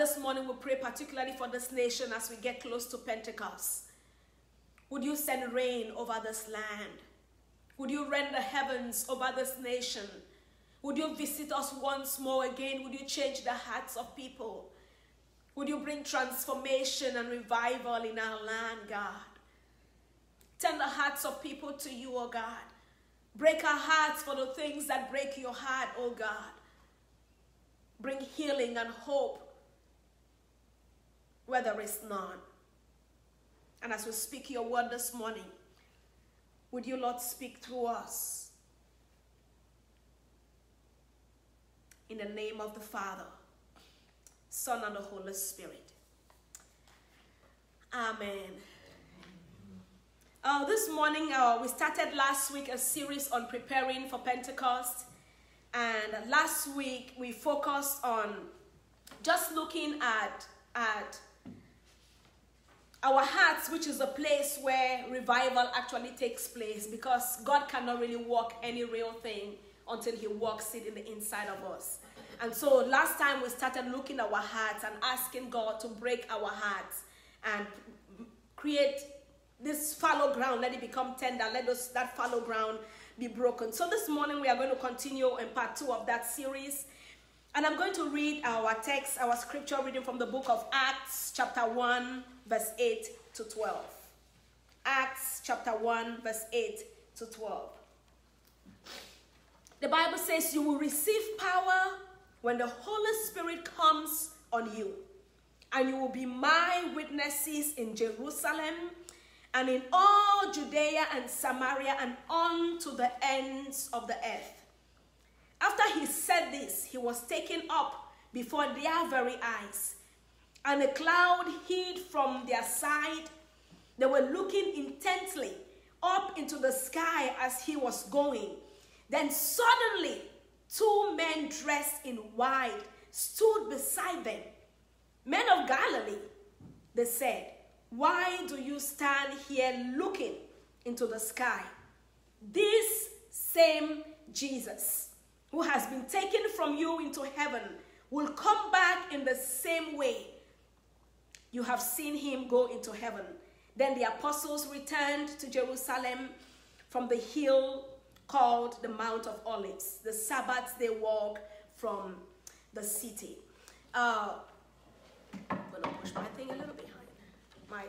this morning we pray particularly for this nation as we get close to Pentecost. Would you send rain over this land? Would you rend the heavens over this nation? Would you visit us once more again? Would you change the hearts of people? Would you bring transformation and revival in our land, God? Turn the hearts of people to you, oh God. Break our hearts for the things that break your heart, oh God. Bring healing and hope where there is none. And as we speak your word this morning, would you, Lord, speak through us? In the name of the Father, Son, and the Holy Spirit. Amen. Uh, this morning, uh, we started last week a series on preparing for Pentecost. And last week, we focused on just looking at, at our hearts, which is a place where revival actually takes place because God cannot really work any real thing until He works it in the inside of us. And so last time we started looking at our hearts and asking God to break our hearts and create this fallow ground, let it become tender, let us that fallow ground be broken. So this morning we are going to continue in part two of that series. And I'm going to read our text, our scripture reading from the book of Acts, chapter 1, verse 8 to 12. Acts chapter 1, verse 8 to 12. The Bible says, You will receive power when the Holy Spirit comes on you, and you will be my witnesses in Jerusalem and in all Judea and Samaria and on to the ends of the earth. After he said this, he was taken up before their very eyes, and a cloud hid from their sight. They were looking intently up into the sky as he was going. Then suddenly, two men dressed in white stood beside them. Men of Galilee, they said, why do you stand here looking into the sky? This same Jesus, who has been taken from you into heaven, will come back in the same way you have seen him go into heaven. Then the apostles returned to Jerusalem from the hill called the Mount of Olives. The Sabbath they walked from the city. Uh, I'm going to push my thing a little behind my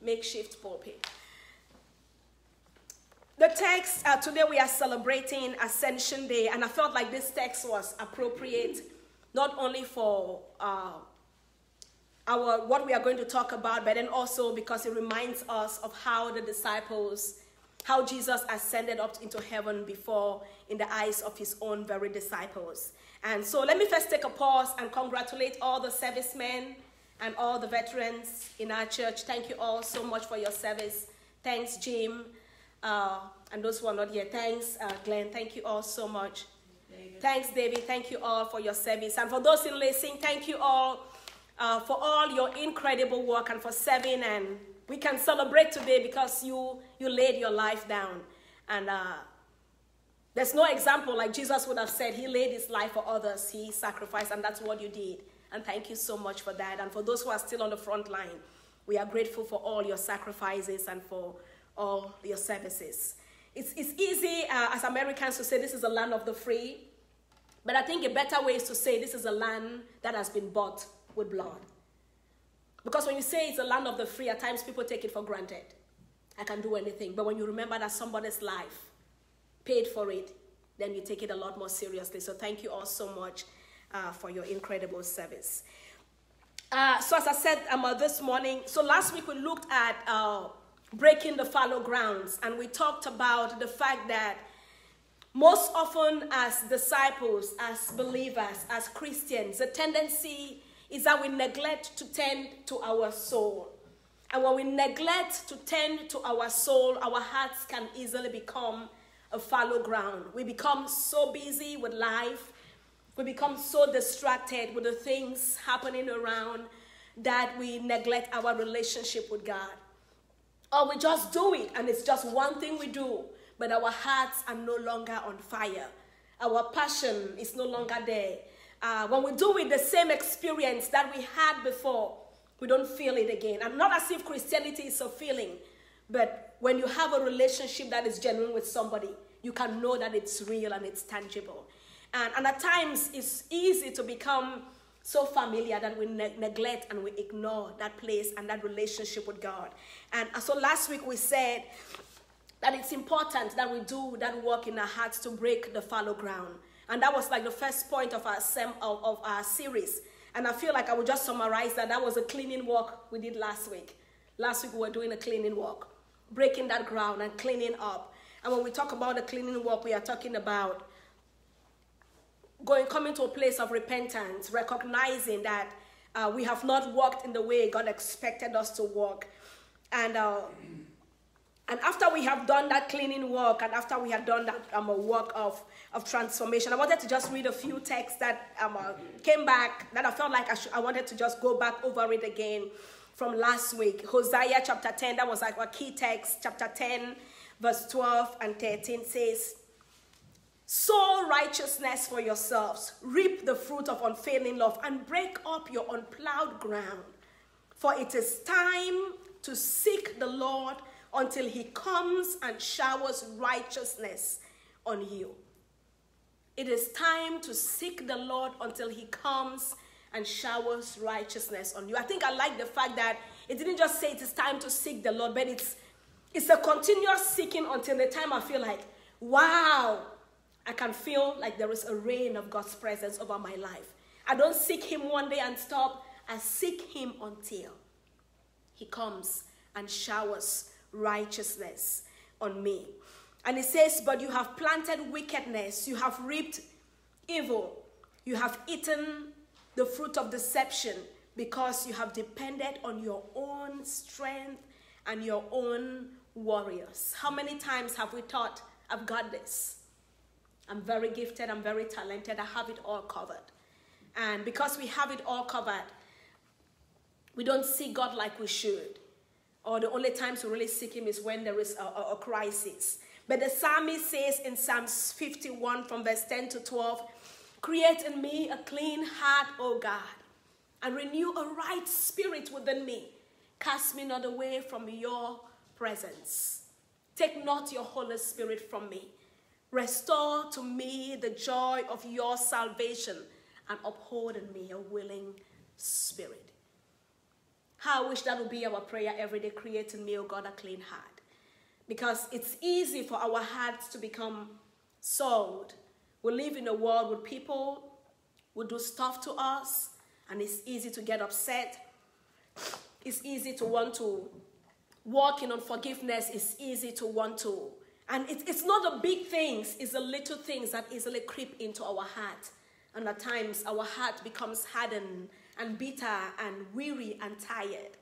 makeshift pulpit. The text, uh, today we are celebrating Ascension Day, and I felt like this text was appropriate not only for uh, our what we are going to talk about, but then also because it reminds us of how the disciples, how Jesus ascended up into heaven before in the eyes of his own very disciples. And so let me first take a pause and congratulate all the servicemen and all the veterans in our church. Thank you all so much for your service. Thanks, Jim. Uh, and those who are not here, thanks, uh, Glenn. Thank you all so much. David. Thanks, David. Thank you all for your service. And for those in listening, thank you all uh, for all your incredible work and for serving. And we can celebrate today because you, you laid your life down. And uh, there's no example like Jesus would have said, He laid His life for others, He sacrificed, and that's what you did. And thank you so much for that. And for those who are still on the front line, we are grateful for all your sacrifices and for all your services. It's, it's easy uh, as Americans to say this is a land of the free, but I think a better way is to say this is a land that has been bought with blood. Because when you say it's a land of the free, at times people take it for granted. I can do anything. But when you remember that somebody's life paid for it, then you take it a lot more seriously. So thank you all so much uh, for your incredible service. Uh, so as I said um, this morning, so last week we looked at uh, breaking the fallow grounds, and we talked about the fact that most often as disciples, as believers, as Christians, the tendency is that we neglect to tend to our soul. And when we neglect to tend to our soul, our hearts can easily become a fallow ground. We become so busy with life, we become so distracted with the things happening around that we neglect our relationship with God. Or we just do it and it's just one thing we do, but our hearts are no longer on fire. Our passion is no longer there. uh, when we do it, the same experience that we had before, we don't feel it again. And not as if Christianity is a feeling, but when you have a relationship that is genuine with somebody, you can know that it's real and it's tangible. And, and at times, it's easy to become so familiar that we ne- neglect and we ignore that place and that relationship with God. And so last week we said that it's important that we do that work in our hearts to break the fallow ground. And that was like the first point of our, sem- of, of our series. And I feel like I would just summarize that that was a cleaning work we did last week. Last week we were doing a cleaning work, breaking that ground and cleaning up. And when we talk about the cleaning work, we are talking about going coming to a place of repentance, recognizing that uh, we have not walked in the way God expected us to walk, and uh, and after we have done that cleaning work, and after we have done that um, work of, of transformation, I wanted to just read a few texts that um, uh, came back that I felt like I, should, I wanted to just go back over it again from last week. Hosea chapter 10, that was like a key text, chapter 10, verse 12 and 13 says, Sow righteousness for yourselves, reap the fruit of unfailing love, and break up your unplowed ground. For it is time to seek the Lord until he comes and showers righteousness on you. It is time to seek the Lord until he comes and showers righteousness on you. I think I like the fact that it didn't just say it is time to seek the Lord, but it's it's a continuous seeking until the time I feel like, wow, I can feel like there is a rain of God's presence over my life. I don't seek him one day and stop. I seek him until he comes and showers righteousness on me. And He says, But you have planted wickedness, you have reaped evil, you have eaten the fruit of deception because you have depended on your own strength and your own warriors. How many times have we thought, I've got this? I'm very gifted, I'm very talented, I have it all covered. And because we have it all covered, we don't see God like we should or the only times we really seek Him is when there is a, a, a crisis. But the psalmist says in Psalms 51 from verse 10 to 12, Create in me a clean heart, O God, and renew a right spirit within me. Cast me not away from your presence. Take not your Holy Spirit from me. Restore to me the joy of your salvation and uphold in me a willing spirit. How I wish that would be our prayer every day, create in me, oh God, a clean heart. Because it's easy for our hearts to become sold. We live in a world where people will do stuff to us, and it's easy to get upset. It's easy to want to walk in unforgiveness. It's easy to want to. And it, it's not the big things, it's the little things that easily creep into our heart. And at times, our heart becomes hardened and bitter and weary and tired.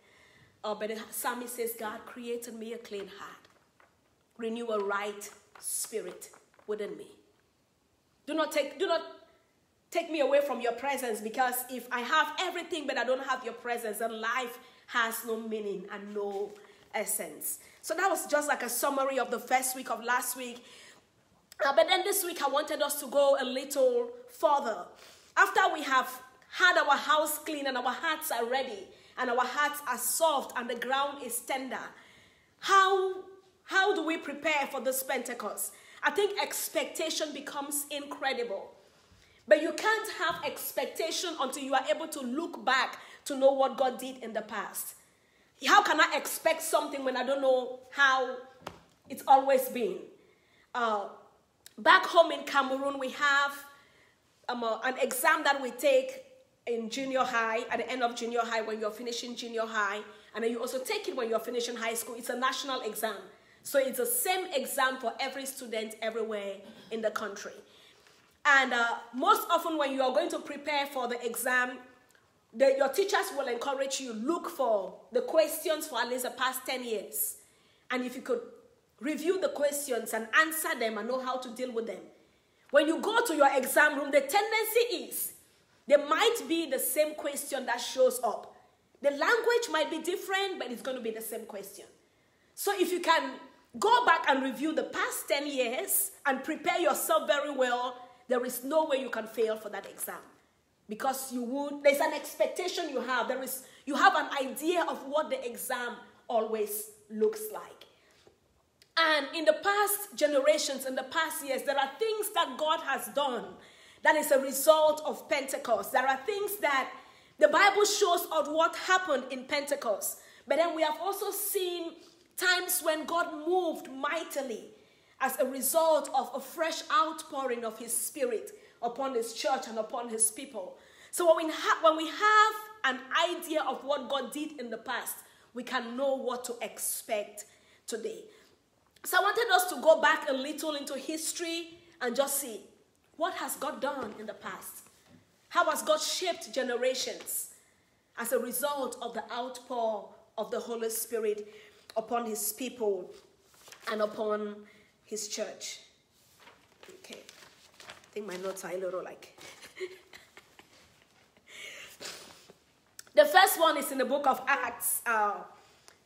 Uh, but the psalmist says, God created me a clean heart, renew a right spirit within me. Do not take, do not take me away from your presence because if I have everything but I don't have your presence, then life has no meaning and no essence. So that was just like a summary of the first week of last week. Uh, but then this week I wanted us to go a little further. After we have had our house clean and our hearts are ready and our hearts are soft and the ground is tender, how, how do we prepare for this Pentecost? I think expectation becomes incredible. But you can't have expectation until you are able to look back to know what God did in the past. How can I expect something when I don't know how it's always been? Uh, back home in Cameroon, we have um, uh, an exam that we take in junior high, at the end of junior high, when you're finishing junior high, and then you also take it when you're finishing high school. It's a national exam. So it's the same exam for every student everywhere in the country. And uh, most often, when you are going to prepare for the exam, the, your teachers will encourage you look for the questions for at least the past 10 years. And if you could review the questions and answer them and know how to deal with them. When you go to your exam room, the tendency is there might be the same question that shows up. The language might be different, but it's going to be the same question. So if you can go back and review the past 10 years and prepare yourself very well, there is no way you can fail for that exam. Because you would there's an expectation you have. There is you have an idea of what the exam always looks like. And in the past generations in the past years there are things that god has done that is a result of pentecost. There are things that the bible shows of what happened in pentecost. But then we have also seen times when god moved mightily as a result of a fresh outpouring of his spirit upon his church and upon his people. So when we, ha- when we have an idea of what God did in the past, we can know what to expect today. So I wanted us to go back a little into history and just see what has God done in the past? How has God shaped generations as a result of the outpour of the Holy Spirit upon his people and upon his church? Think my notes are a little like. the first one is in the book of Acts. Uh,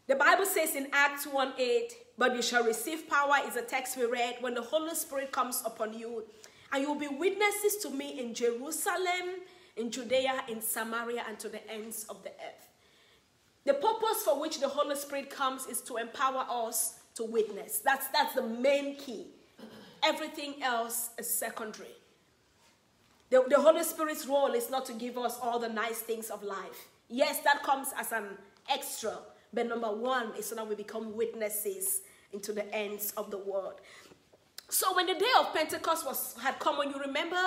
the Bible says in Acts 1 8, but you shall receive power, is a text we read, when the Holy Spirit comes upon you, and you will be witnesses to me in Jerusalem, in Judea, in Samaria, and to the ends of the earth. The purpose for which the Holy Spirit comes is to empower us to witness. That's, that's the main key. Everything else is secondary. The, the Holy Spirit's role is not to give us all the nice things of life. Yes, that comes as an extra, but number one is so that we become witnesses into the ends of the world. So when the day of Pentecost was had come, when you remember,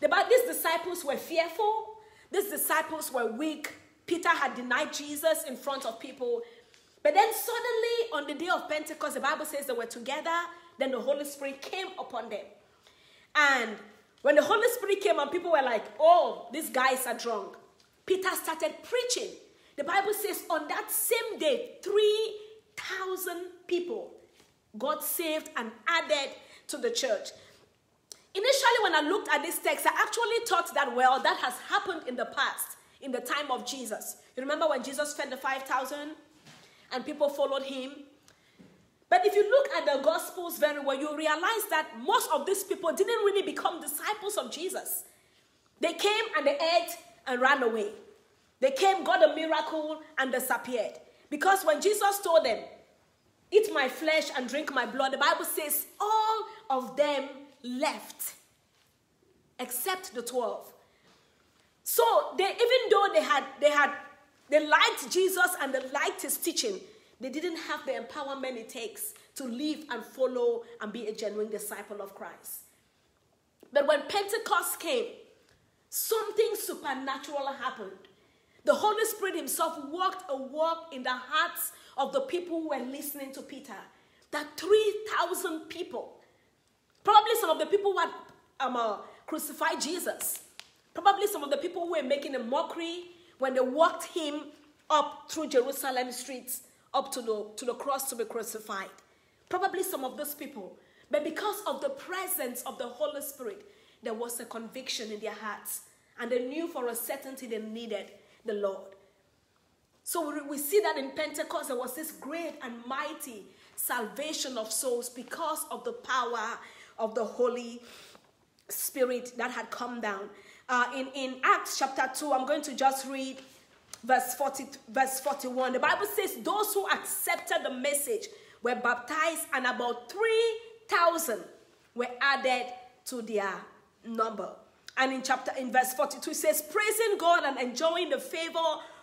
the, these disciples were fearful. These disciples were weak. Peter had denied Jesus in front of people. But then suddenly, on the day of Pentecost, the Bible says they were together. Then the Holy Spirit came upon them. And when the Holy Spirit came and people were like, oh, these guys are drunk, Peter started preaching. The Bible says on that same day, 3,000 people got saved and added to the church. Initially, when I looked at this text, I actually thought that, well, that has happened in the past, in the time of Jesus. You remember when Jesus fed the 5,000 and people followed him? But if you look at the Gospels very well, you realize that most of these people didn't really become disciples of Jesus. They came and they ate and ran away. They came, got a miracle, and disappeared. Because when Jesus told them, Eat my flesh and drink my blood, the Bible says all of them left except the 12. So they even though they had they had they liked Jesus and they liked his teaching, they didn't have the empowerment it takes to live and follow and be a genuine disciple of Christ. But when Pentecost came, something supernatural happened. The Holy Spirit Himself walked a walk in the hearts of the people who were listening to Peter. That 3,000 people, probably some of the people who had um, uh, crucified Jesus, probably some of the people who were making a mockery when they walked Him up through Jerusalem streets up to the, to the cross to be crucified. Probably some of those people. But because of the presence of the Holy Spirit, there was a conviction in their hearts. And they knew for a certainty they needed the Lord. So we, see that in Pentecost, there was this great and mighty salvation of souls because of the power of the Holy Spirit that had come down. Uh, in, in Acts chapter 2, I'm going to just read verse 40, verse 41. The Bible says those who accepted the message were baptized, and about 3,000 were added to their number. And in chapter in verse 42 it says, praising God and enjoying the favor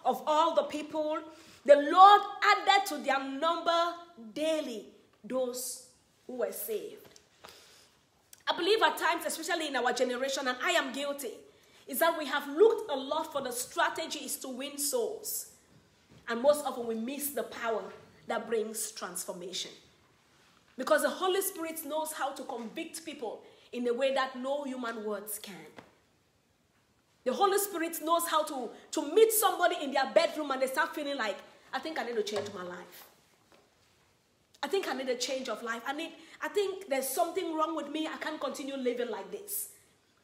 of all the people, the Lord added to their number daily those who were saved. I believe at times, especially in our generation, and I am guilty, is that we have looked a lot for the strategies to win souls. And most often we miss the power that brings transformation. Because the Holy Spirit knows how to convict people in a way that no human words can. The Holy Spirit knows how to, to meet somebody in their bedroom and they start feeling like, I think I need to change my life. I think I need a change of life. I need, I think there's something wrong with me. I can't continue living like this.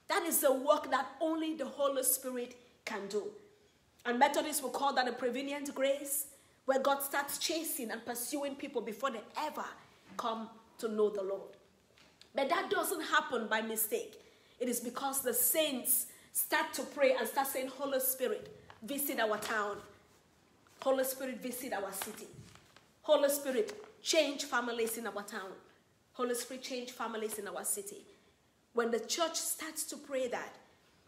That is the work that only the Holy Spirit can do. And Methodists will call that a prevenient grace, where God starts chasing and pursuing people before they ever come to know the Lord. But that doesn't happen by mistake. It is because the saints start to pray and start saying, Holy Spirit, visit our town. Holy Spirit, visit our city. Holy Spirit, change families in our town. Holy Spirit, change families in our city. When the church starts to pray that,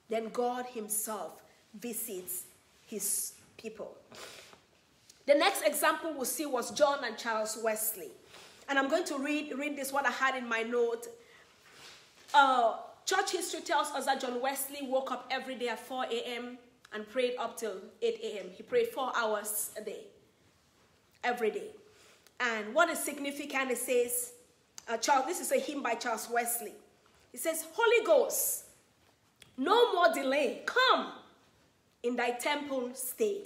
then God Himself visits His people. The next example we'll see was John and Charles Wesley. And I'm going to read, read this, what I had in my note. Uh, church history tells us that John Wesley woke up every day at 4 a.m. and prayed up till 8 a.m. He prayed four hours a day, every day. And what is significant, it says, uh, Charles, this is a hymn by Charles Wesley. It says, Holy Ghost, no more delay, come in thy temple stay.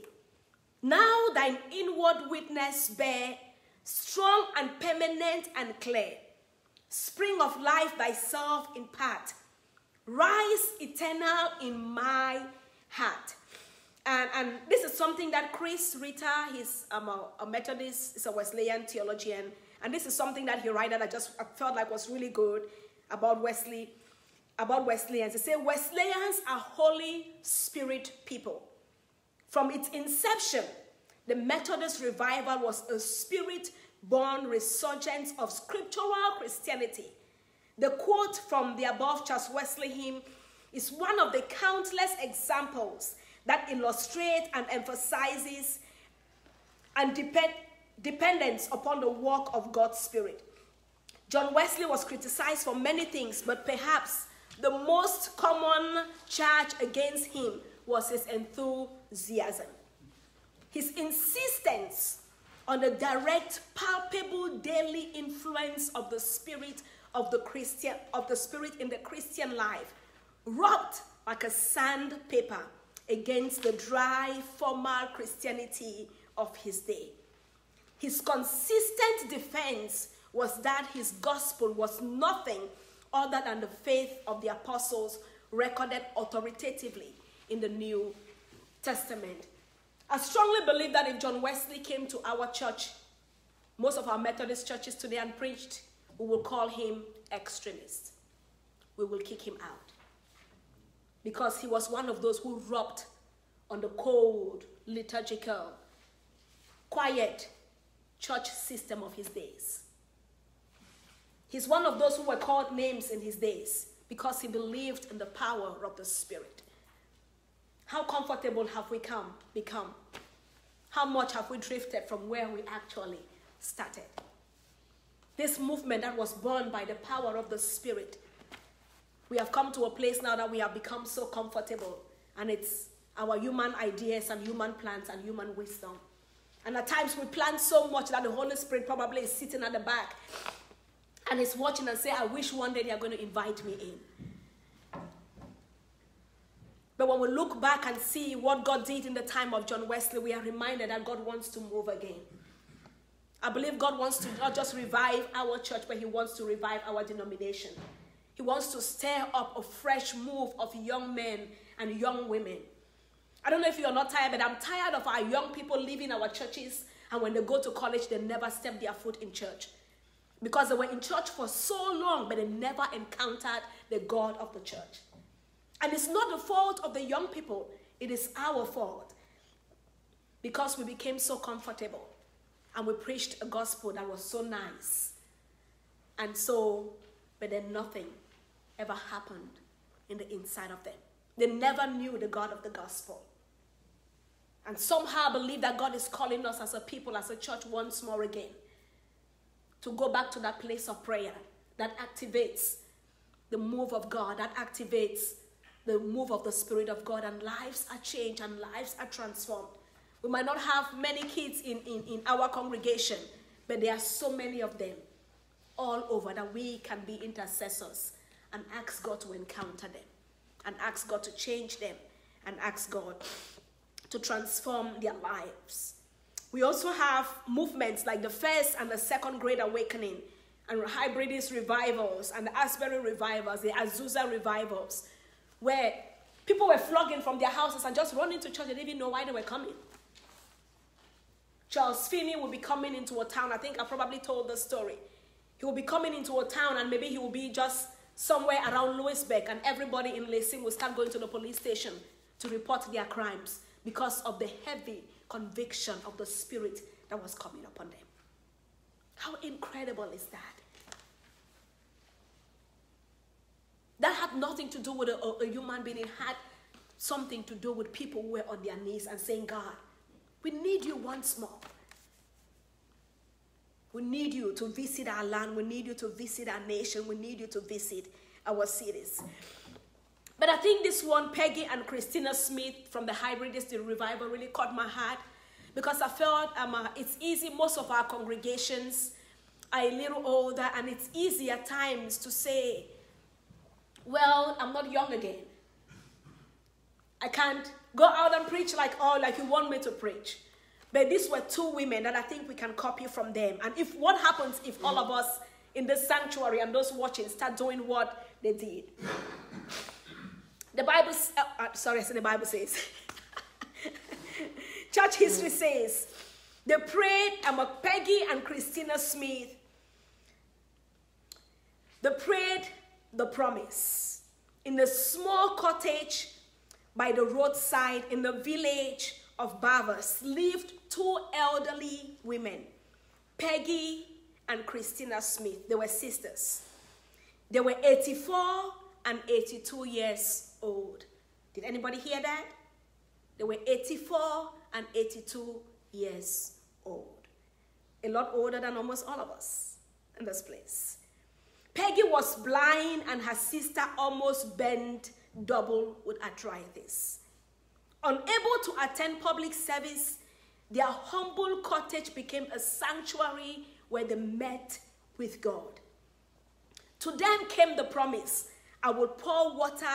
Now thine inward witness bear, strong and permanent and clear. Spring of life thyself impart. Rise eternal in my heart. And, and this is something that Chris Ritter, he's um, a, a Methodist, he's a Wesleyan theologian, and this is something that he wrote that I just I felt like was really good about Wesley, about Wesleyans. They say Wesleyans are Holy Spirit people. From its inception, the Methodist revival was a spirit-born resurgence of scriptural Christianity. The quote from the above Charles Wesley hymn is one of the countless examples that illustrate and emphasizes and depend, dependence upon the work of God's Spirit. John Wesley was criticized for many things, but perhaps the most common charge against him was his enthusiasm. His insistence on the direct, palpable daily influence of the spirit of the Christian of the spirit in the Christian life rubbed like a sandpaper against the dry, formal Christianity of his day. His consistent defense was that his gospel was nothing other than the faith of the apostles recorded authoritatively in the New Testament. I strongly believe that if John Wesley came to our church, most of our Methodist churches today, and preached, we will call him extremist. We will kick him out because he was one of those who rubbed on the cold, liturgical, quiet church system of his days. He's one of those who were called names in his days because he believed in the power of the Spirit. How comfortable have we come, become? How much have we drifted from where we actually started? This movement that was born by the power of the Spirit we have come to a place now that we have become so comfortable, and it's our human ideas and human plans and human wisdom. And at times we plan so much that the Holy Spirit probably is sitting at the back and is watching and say, I wish one day they are going to invite me in. But when we look back and see what God did in the time of John Wesley, we are reminded that God wants to move again. I believe God wants to not just revive our church, but He wants to revive our denomination. He wants to stir up a fresh move of young men and young women. I don't know if you're not tired, but I'm tired of our young people leaving our churches and when they go to college, they never step their foot in church. Because they were in church for so long, but they never encountered the God of the church. And it's not the fault of the young people, it is our fault. Because we became so comfortable and we preached a gospel that was so nice. And so, but then nothing ever happened in the inside of them. They never knew the God of the gospel. And somehow believe that God is calling us as a people, as a church, once more again to go back to that place of prayer that activates the move of God, that activates the move of the Spirit of God, and lives are changed and lives are transformed. We might not have many kids in, in, in our congregation, but there are so many of them all over that we can be intercessors and ask God to encounter them and ask God to change them and ask God to transform their lives. We also have movements like the first and the second great awakening and Hebrides revivals and the Asbury revivals, the Azusa revivals, where people were flogging from their houses and just running to church. They didn't even know why they were coming. Charles Finney will be coming into a town. I think I probably told the story. He will be coming into a town and maybe he will be just somewhere around Louisburg, and everybody in La Cygne will start going to the police station to report their crimes because of the heavy conviction of the spirit that was coming upon them. How incredible is that? That had nothing to do with a, a, human being, it had something to do with people who were on their knees and saying, God, we need you once more. We need you to visit our land. We need you to visit our nation. We need you to visit our cities. But I think this one, Peggy and Christina Smith from the Hebrides the revival, really caught my heart because I felt um, uh, it's easy. Most of our congregations are a little older, and it's easy at times to say, Well, I'm not young again. I can't go out and preach like, oh, like you want me to preach. But these were two women that I think we can copy from them. And if what happens if all of us in this sanctuary and those watching start doing what they did? The Bible, uh, uh, sorry, I said the Bible says. Church history says they prayed about Peggy and Christina Smith. They prayed the promise in a small cottage by the roadside in the village of Barvas lived two elderly women, Peggy and Christina Smith. They were sisters. They were 84 and 82 years old. Did anybody hear that? They were 84 and 82 years old. A lot older than almost all of us in this place. Peggy was blind and her sister almost bent double with arthritis. Unable to attend public service, their humble cottage became a sanctuary where they met with God. To them came the promise I will pour water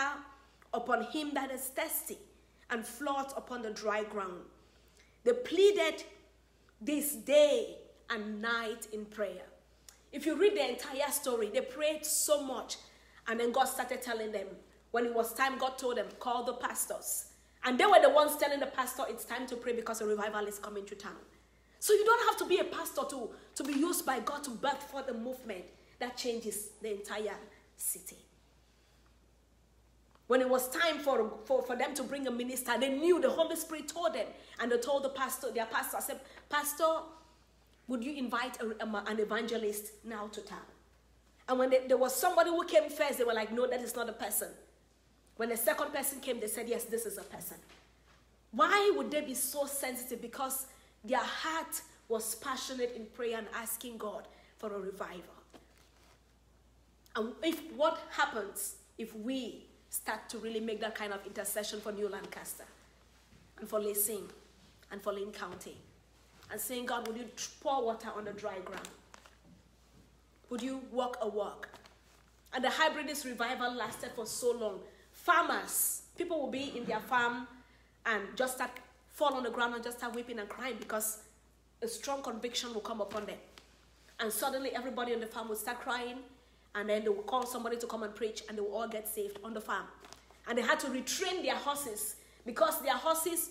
upon him that is thirsty and flood upon the dry ground. They pleaded this day and night in prayer. If you read the entire story, they prayed so much, and then God started telling them, when it was time, God told them, call the pastors. And they were the ones telling the pastor, it's time to pray because a revival is coming to town. So you don't have to be a pastor to, to be used by God to birth for the movement that changes the entire city. When it was time for, for, for them to bring a minister, they knew the Holy Spirit told them. And they told the pastor, their pastor, said, Pastor, would you invite a, an evangelist now to town? And when they, there was somebody who came first, they were like, No, that is not a person. When the second person came, they said, Yes, this is a person. Why would they be so sensitive? Because their heart was passionate in prayer and asking God for a revival. And if what happens if we start to really make that kind of intercession for New Lancaster and for La Cygne and for Lane County and saying, God, would you pour water on the dry ground? Would you walk a walk? And the Hebrides revival lasted for so long farmers, people will be in their farm and just start fall on the ground and just start weeping and crying because a strong conviction will come upon them. And suddenly everybody on the farm will start crying, and then they will call somebody to come and preach, and they will all get saved on the farm. And they had to retrain their horses because their horses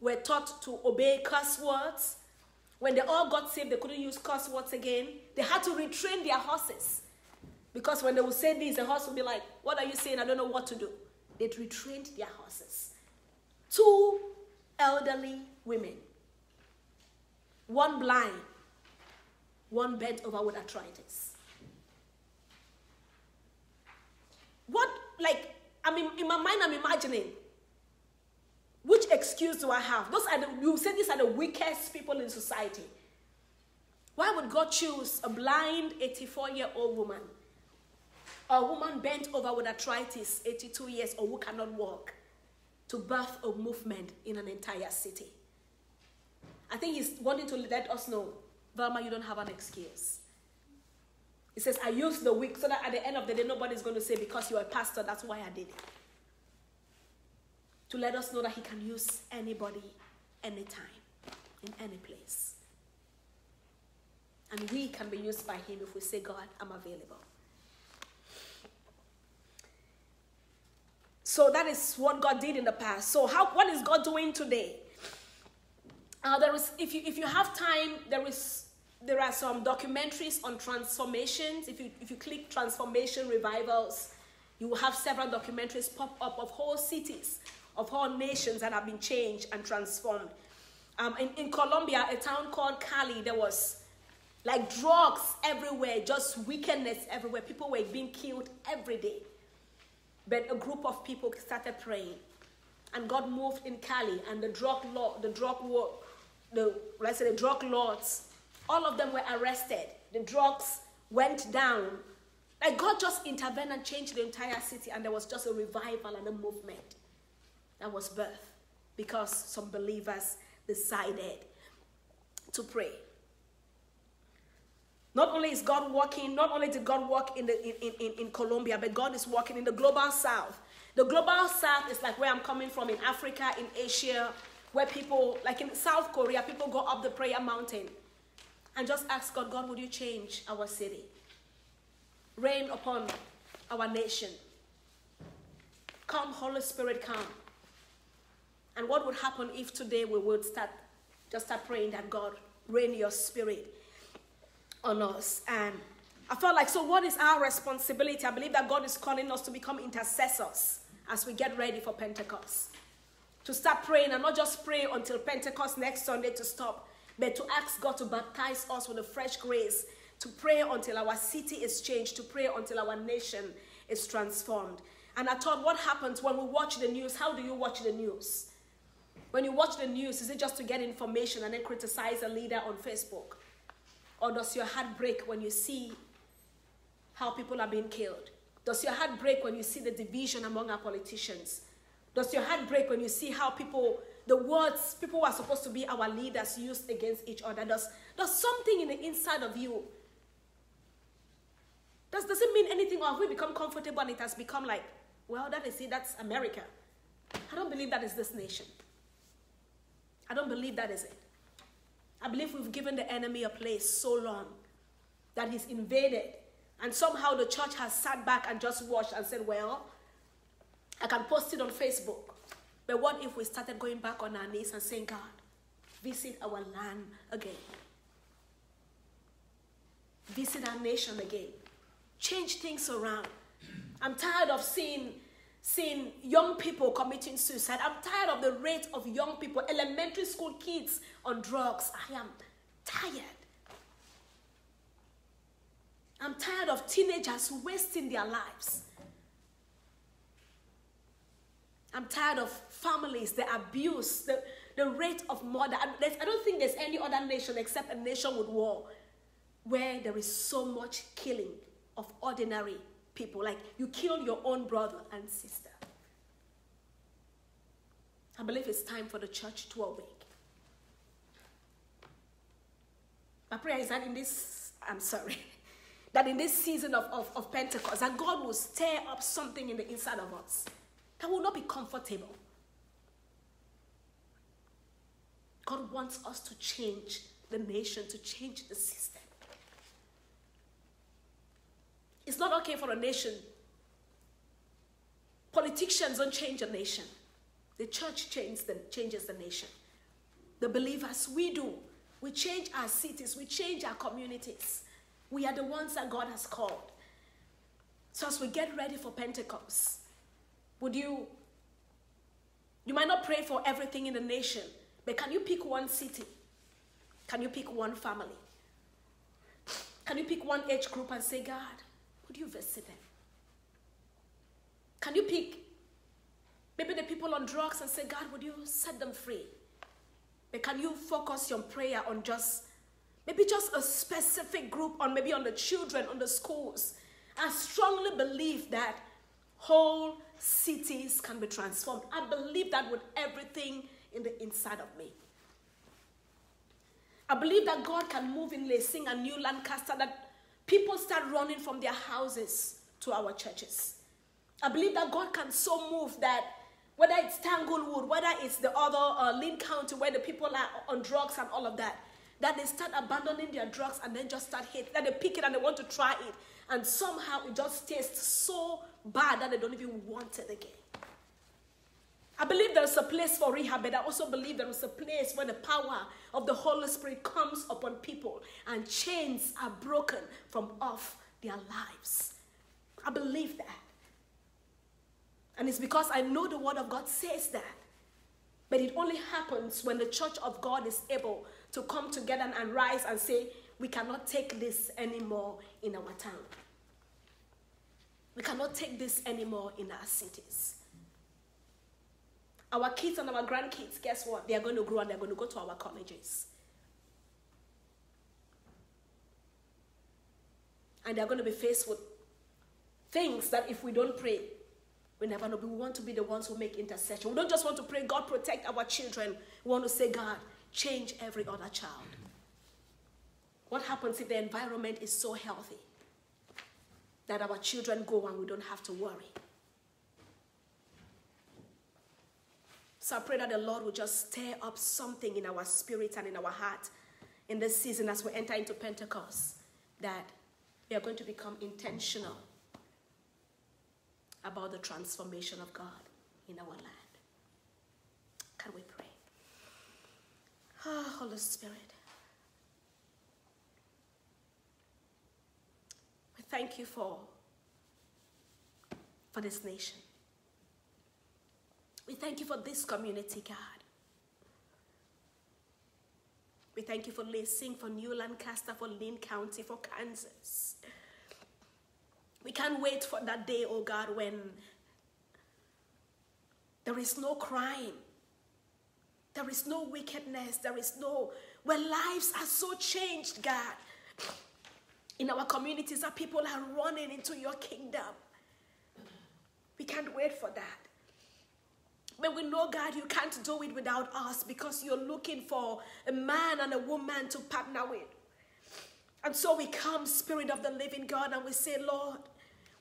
were taught to obey curse words. When they all got saved, they couldn't use curse words again. They had to retrain their horses. Because when they would say this, the horse would be like, What are you saying? I don't know what to do. They'd retrained their horses. Two elderly women, one blind, one bent over with arthritis. What, like, I mean, in my mind, I'm imagining which excuse do I have? Those are the, you say these are the weakest people in society. Why would God choose a blind 84 year old woman a woman bent over with arthritis, 82 years, or who cannot walk, to birth a movement in an entire city. I think he's wanting to let us know, Velma, you don't have an excuse. He says, I use the weak so that at the end of the day, nobody's going to say, because you're a pastor, that's why I did it. To let us know that he can use anybody, anytime, in any place. And we can be used by him if we say, God, I'm available. So that is what God did in the past. So how what is God doing today? Uh, there is if you if you have time, there is there are some documentaries on transformations. If you, if you click transformation revivals, you will have several documentaries pop up of whole cities, of whole nations that have been changed and transformed. Um, in, in Colombia, a town called Cali, there was like drugs everywhere, just wickedness everywhere. People were being killed every day. But a group of people started praying. And God moved in Cali, and the drug law, the drug war, the let's say the drug lords, all of them were arrested. The drugs went down. Like God just intervened and changed the entire city, and there was just a revival and a movement that was birth because some believers decided to pray. Not only is God working, not only did God work in, the, in, in, in Colombia, but God is working in the global south. The global south is like where I'm coming from in Africa, in Asia, where people, like in South Korea, people go up the prayer mountain and just ask God, God, would you change our city? Rain upon our nation. Come, Holy Spirit, come. And what would happen if today we would start, just start praying that God, rain your spirit on us. And I felt like, so what is our responsibility? I believe that God is calling us to become intercessors as we get ready for Pentecost. To start praying and not just pray until Pentecost next Sunday to stop, but to ask God to baptize us with a fresh grace, to pray until our city is changed, to pray until our nation is transformed. And I thought, what happens when we watch the news? How do you watch the news? When you watch the news, is it just to get information and then criticize a leader on Facebook? Or does your heart break when you see how people are being killed? Does your heart break when you see the division among our politicians? Does your heart break when you see how people, the words people who are supposed to be our leaders used against each other? Does, does something in the inside of you, does, does it mean anything or have we become comfortable and it has become like, well, that is it, that's America. I don't believe that is this nation. I don't believe that is it. I believe we've given the enemy a place so long that he's invaded. And somehow the church has sat back and just watched and said, well, I can post it on Facebook. But what if we started going back on our knees and saying, God, visit our land again? Visit our nation again. Change things around. I'm tired of seeing seeing young people committing suicide. I'm tired of the rate of young people, elementary school kids on drugs. I am tired. I'm tired of teenagers wasting their lives. I'm tired of families, the abuse, the, the rate of murder. I don't think there's any other nation except a nation with war where there is so much killing of ordinary people. Like you kill your own brother and sister. I believe it's time for the church to awake. My prayer is that in this, I'm sorry, that in this season of, of, of Pentecost, that God will stir up something in the inside of us that will not be comfortable. God wants us to change the nation, to change the system. It's not okay for a nation. Politicians don't change a nation. The church changes the, changes the nation. The believers, we do. We change our cities, we change our communities. We are the ones that God has called. So as we get ready for Pentecost, would you, you might not pray for everything in the nation, but can you pick one city? Can you pick one family? Can you pick one age group and say, God, would you visit them? Can you pick maybe the people on drugs and say, God, would you set them free? But can you focus your prayer on just maybe just a specific group, on maybe on the children, on the schools? I strongly believe that whole cities can be transformed. I believe that with everything in the inside of me. I believe that God can move in Lansing and New Lancaster, that people start running from their houses to our churches. I believe that God can so move that whether it's Tanglewood, whether it's the other uh, Linn County where the people are on drugs and all of that, that they start abandoning their drugs and then just start hating, that they pick it and they want to try it, and somehow it just tastes so bad that they don't even want it again. I believe there's a place for rehab, but I also believe there is a place where the power of the Holy Spirit comes upon people and chains are broken from off their lives. I believe that. And it's because I know the Word of God says that. But it only happens when the church of God is able to come together and rise and say, we cannot take this anymore in our town. We cannot take this anymore in our cities. Our kids and our grandkids, guess what? They are going to grow and they're going to go to our colleges. And they're going to be faced with things that if we don't pray, we never know. We want to be the ones who make intercession. We don't just want to pray, God, protect our children. We want to say, God, change every other child. What happens if the environment is so healthy that our children go and we don't have to worry? So I pray that the Lord will just stir up something in our spirit and in our heart in this season as we enter into Pentecost that we are going to become intentional about the transformation of God in our land. Can we pray? Oh, Holy Spirit. Thank you for, for this nation. We thank you for this community, God. We thank you for Lansing, for New Lancaster, for Linn County, for Kansas. We can't wait for that day, oh God, when there is no crime, there is no wickedness, there is no, when lives are so changed, God, in our communities that people are running into your kingdom. We can't wait for that. But we know, God, you can't do it without us because you're looking for a man and a woman to partner with. And so we come, Spirit of the living God, and we say, Lord,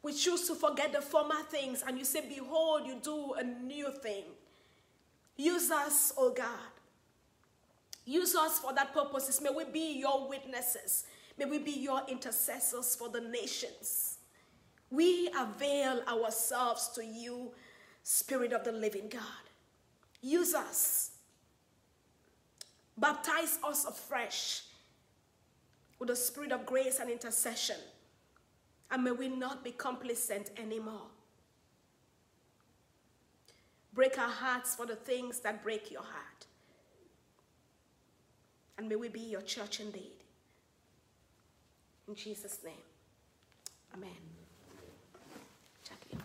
we choose to forget the former things, and you say, Behold, you do a new thing. Use us, oh God. Use us for that purposes. May we be your witnesses. May we be your intercessors for the nations. We avail ourselves to you, Spirit of the living God. Use us. Baptize us afresh with the spirit of grace and intercession. And may we not be complacent anymore. Break our hearts for the things that break your heart. And may we be your church indeed. In Jesus' name. Amen. Jackie,